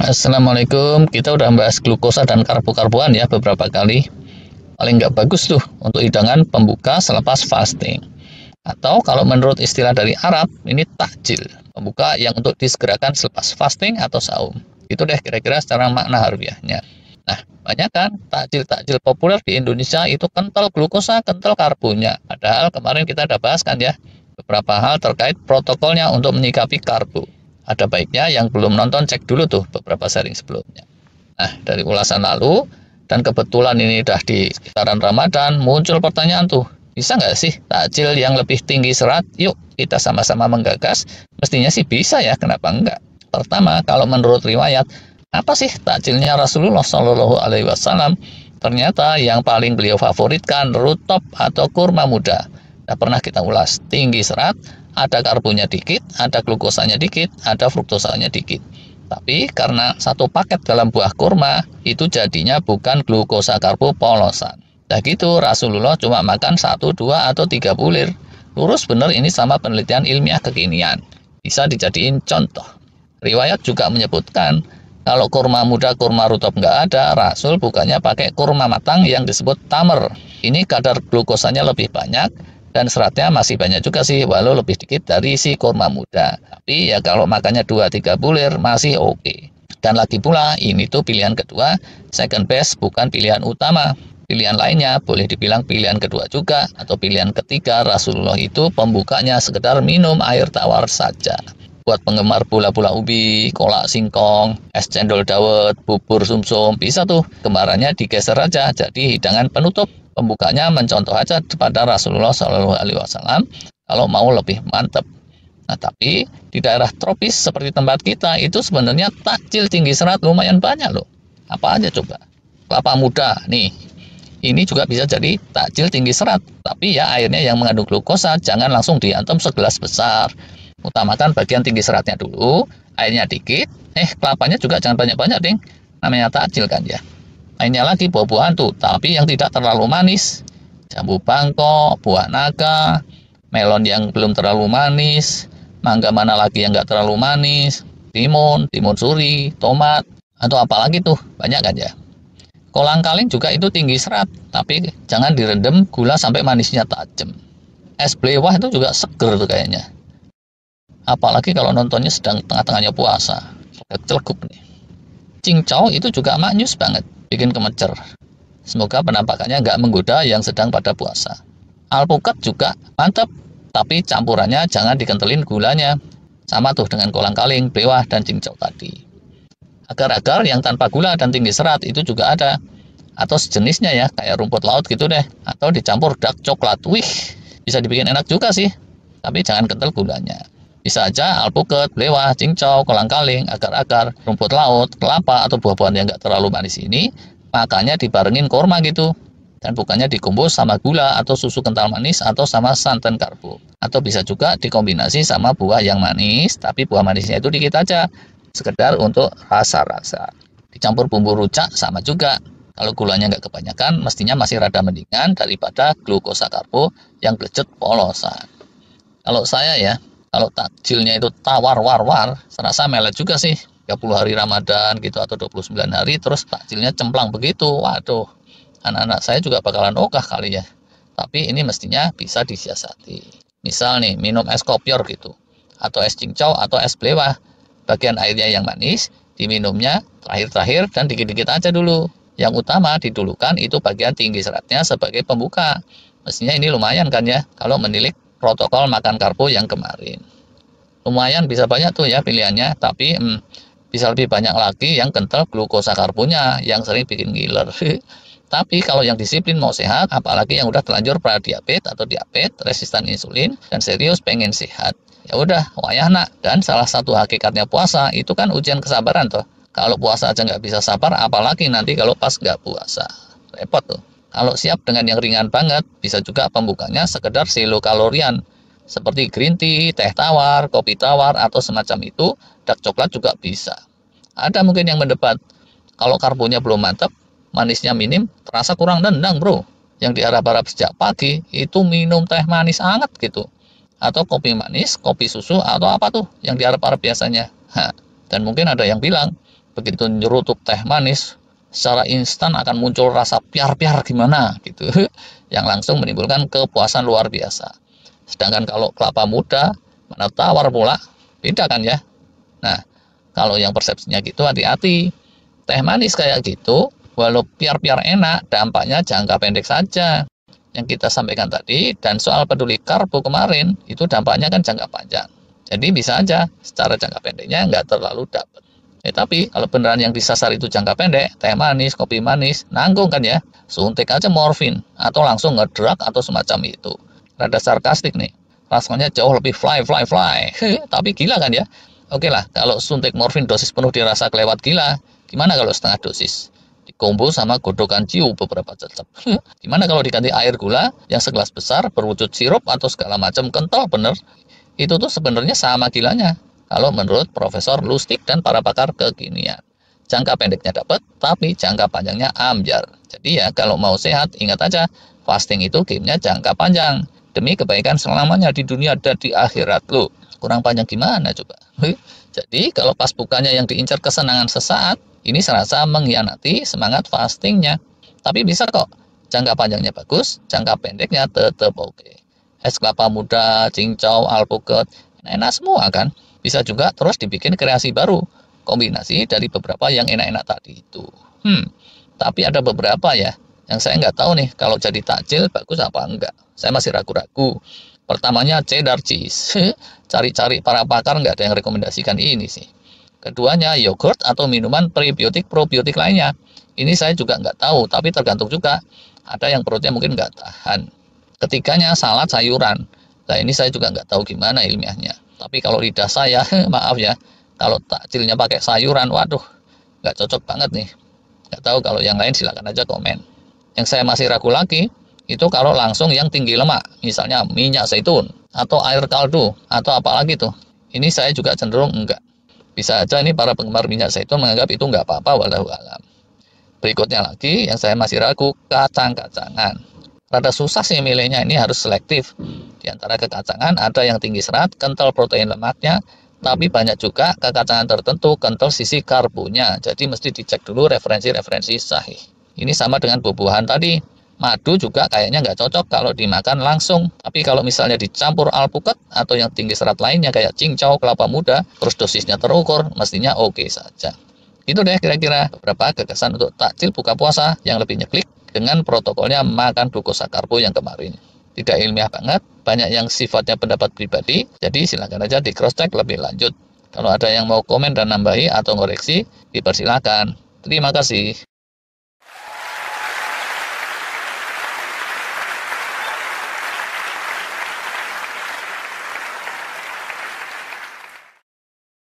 Assalamualaikum, kita udah bahas glukosa dan karbo-karboan ya beberapa kali. Paling nggak bagus tuh untuk hidangan pembuka selepas fasting. Atau kalau menurut istilah dari Arab, ini takjil. Pembuka yang untuk disegerakan selepas fasting atau saum. Itu deh kira-kira secara makna harfiahnya. Nah, banyak kan takjil-takjil populer di Indonesia itu kental glukosa, kental karbonya. Padahal kemarin kita udah bahas kan ya, beberapa hal terkait protokolnya untuk menyikapi karbo ada baiknya yang belum nonton cek dulu tuh beberapa sharing sebelumnya. Nah, dari ulasan lalu, dan kebetulan ini udah di sekitaran Ramadan, muncul pertanyaan tuh, bisa nggak sih takjil yang lebih tinggi serat? Yuk, kita sama-sama menggagas. Mestinya sih bisa ya, kenapa enggak? Pertama, kalau menurut riwayat, apa sih takjilnya Rasulullah Shallallahu Alaihi Wasallam? Ternyata yang paling beliau favoritkan rutop atau kurma muda. Nah, pernah kita ulas tinggi serat, ada karbonnya dikit, ada glukosanya dikit, ada fruktosanya dikit. Tapi karena satu paket dalam buah kurma itu jadinya bukan glukosa karbo polosan. Nah gitu Rasulullah cuma makan satu, dua, atau tiga bulir. Lurus bener ini sama penelitian ilmiah kekinian. Bisa dijadiin contoh. Riwayat juga menyebutkan kalau kurma muda, kurma rutop nggak ada, Rasul bukannya pakai kurma matang yang disebut tamer. Ini kadar glukosanya lebih banyak, dan seratnya masih banyak juga sih walau lebih dikit dari si kurma muda. Tapi ya kalau makannya 2-3 bulir masih oke. Okay. dan lagi pula ini tuh pilihan kedua second best bukan pilihan utama. Pilihan lainnya boleh dibilang pilihan kedua juga atau pilihan ketiga Rasulullah itu pembukanya sekedar minum air tawar saja. Buat penggemar bola-bola ubi, kolak singkong, es cendol dawet, bubur sumsum, bisa tuh. Kembarannya digeser aja jadi hidangan penutup pembukanya mencontoh aja kepada Rasulullah Shallallahu Alaihi Wasallam kalau mau lebih mantap. Nah tapi di daerah tropis seperti tempat kita itu sebenarnya takjil tinggi serat lumayan banyak loh. Apa aja coba? Kelapa muda nih. Ini juga bisa jadi takjil tinggi serat, tapi ya airnya yang mengandung glukosa jangan langsung diantem segelas besar. Utamakan bagian tinggi seratnya dulu, airnya dikit, eh kelapanya juga jangan banyak-banyak ding. Namanya takjil kan ya. Lainnya lagi buah-buahan tuh, tapi yang tidak terlalu manis. Jambu bangkok, buah naga, melon yang belum terlalu manis, mangga mana lagi yang nggak terlalu manis, timun, timun suri, tomat, atau apalagi tuh, banyak kan ya. Kolang kaling juga itu tinggi serat, tapi jangan direndam gula sampai manisnya tajam. Es blewah itu juga seger tuh kayaknya. Apalagi kalau nontonnya sedang tengah-tengahnya puasa. Celegup nih. Cincau itu juga maknyus banget bikin kemecer. Semoga penampakannya nggak menggoda yang sedang pada puasa. Alpukat juga mantap, tapi campurannya jangan dikentelin gulanya. Sama tuh dengan kolang kaling, bewah, dan cincau tadi. Agar-agar yang tanpa gula dan tinggi serat itu juga ada. Atau sejenisnya ya, kayak rumput laut gitu deh. Atau dicampur dark coklat. Wih, bisa dibikin enak juga sih. Tapi jangan kental gulanya. Bisa aja alpukat, belewah, cincau, kolang-kaling, agar-agar, rumput laut, kelapa, atau buah-buahan yang nggak terlalu manis ini, makanya dibarengin korma gitu. Dan bukannya dikumpus sama gula atau susu kental manis atau sama santan karbo. Atau bisa juga dikombinasi sama buah yang manis, tapi buah manisnya itu dikit aja. Sekedar untuk rasa-rasa. Dicampur bumbu rujak sama juga. Kalau gulanya nggak kebanyakan, mestinya masih rada mendingan daripada glukosa karbo yang blejet polosan. Kalau saya ya, kalau takjilnya itu tawar war war serasa melet juga sih. 30 hari Ramadan gitu atau 29 hari terus takjilnya cemplang begitu. Waduh anak-anak saya juga bakalan ogah kali ya. Tapi ini mestinya bisa disiasati. Misal nih minum es kopior gitu atau es cincau atau es blewah. Bagian airnya yang manis diminumnya terakhir-terakhir dan dikit-dikit aja dulu. Yang utama didulukan itu bagian tinggi seratnya sebagai pembuka. Mestinya ini lumayan kan ya kalau menilik protokol makan karbo yang kemarin. Lumayan bisa banyak tuh ya pilihannya, tapi hmm, bisa lebih banyak lagi yang kental glukosa karbonya yang sering bikin ngiler. Tapi kalau yang disiplin mau sehat, apalagi yang udah terlanjur pada diabetes atau diabetes, resisten insulin, dan serius pengen sehat. Ya udah, wayah nak. Dan salah satu hakikatnya puasa itu kan ujian kesabaran tuh. Kalau puasa aja nggak bisa sabar, apalagi nanti kalau pas nggak puasa. Repot tuh. Kalau siap dengan yang ringan banget, bisa juga pembukanya sekedar silo kalorian, seperti green tea, teh tawar, kopi tawar, atau semacam itu, dark coklat juga bisa. Ada mungkin yang mendebat, kalau karbonnya belum mantap, manisnya minim, terasa kurang nendang bro. Yang diharap-harap sejak pagi, itu minum teh manis hangat gitu. Atau kopi manis, kopi susu, atau apa tuh yang diharap-harap biasanya. Ha. Dan mungkin ada yang bilang, begitu nyerutuk teh manis, secara instan akan muncul rasa piar-piar gimana gitu, yang langsung menimbulkan kepuasan luar biasa. Sedangkan kalau kelapa muda, mana tawar pula, beda kan ya. Nah, kalau yang persepsinya gitu hati-hati. Teh manis kayak gitu, walau piar-piar enak, dampaknya jangka pendek saja. Yang kita sampaikan tadi, dan soal peduli karbo kemarin, itu dampaknya kan jangka panjang. Jadi bisa aja secara jangka pendeknya nggak terlalu dapat. Eh, tapi kalau beneran yang disasar itu jangka pendek, teh manis, kopi manis, nanggung kan ya, suntik aja morfin, atau langsung ngedrug atau semacam itu. Rada sarkastik nih, rasanya jauh lebih fly, fly, fly. tapi gila kan ya, Oke lah, kalau suntik morfin dosis penuh dirasa kelewat gila, gimana kalau setengah dosis? Dikombo sama godokan ciu beberapa cecep. gimana kalau diganti air gula yang segelas besar berwujud sirup atau segala macam kental bener? Itu tuh sebenarnya sama gilanya. Kalau menurut Profesor Lustig dan para pakar kekinian. Jangka pendeknya dapat, tapi jangka panjangnya ambiar. Jadi ya kalau mau sehat, ingat aja, fasting itu gamenya jangka panjang. Demi kebaikan selamanya di dunia dan di akhirat lo. Kurang panjang gimana coba? Jadi kalau pas bukanya yang diincar kesenangan sesaat, ini serasa mengkhianati semangat fastingnya. Tapi bisa kok, jangka panjangnya bagus, jangka pendeknya tetap oke. Es kelapa muda, cincau, alpukat, enak-enak semua kan. Bisa juga terus dibikin kreasi baru, kombinasi dari beberapa yang enak-enak tadi itu. Hmm, tapi ada beberapa ya, yang saya nggak tahu nih kalau jadi takjil bagus apa enggak. Saya masih ragu-ragu. Pertamanya cheddar cheese. Cari-cari para pakar nggak ada yang rekomendasikan ini sih. Keduanya yogurt atau minuman prebiotik probiotik lainnya. Ini saya juga nggak tahu, tapi tergantung juga. Ada yang perutnya mungkin nggak tahan. Ketiganya salad sayuran. Nah ini saya juga nggak tahu gimana ilmiahnya. Tapi kalau lidah saya, maaf ya, kalau takjilnya pakai sayuran, waduh, nggak cocok banget nih. Nggak tahu kalau yang lain silakan aja komen. Yang saya masih ragu lagi, itu kalau langsung yang tinggi lemak, misalnya minyak zaitun atau air kaldu atau apalagi tuh. Ini saya juga cenderung enggak. Bisa aja ini para penggemar minyak zaitun menganggap itu enggak apa-apa walau alam. Berikutnya lagi yang saya masih ragu kacang-kacangan. Rada susah sih milihnya ini harus selektif. Di antara kekacangan ada yang tinggi serat, kental protein lemaknya, tapi banyak juga kekacangan tertentu kental sisi karbonya. Jadi mesti dicek dulu referensi-referensi sahih. Ini sama dengan buah-buahan tadi Madu juga kayaknya nggak cocok kalau dimakan langsung. Tapi kalau misalnya dicampur alpukat atau yang tinggi serat lainnya kayak cincau, kelapa muda, terus dosisnya terukur, mestinya oke okay saja. Itu deh kira-kira beberapa gagasan untuk takjil buka puasa yang lebih nyeklik dengan protokolnya makan glukosa karbo yang kemarin. Tidak ilmiah banget, banyak yang sifatnya pendapat pribadi, jadi silahkan aja di cross check lebih lanjut. Kalau ada yang mau komen dan nambahi atau ngoreksi, dipersilakan. Terima kasih.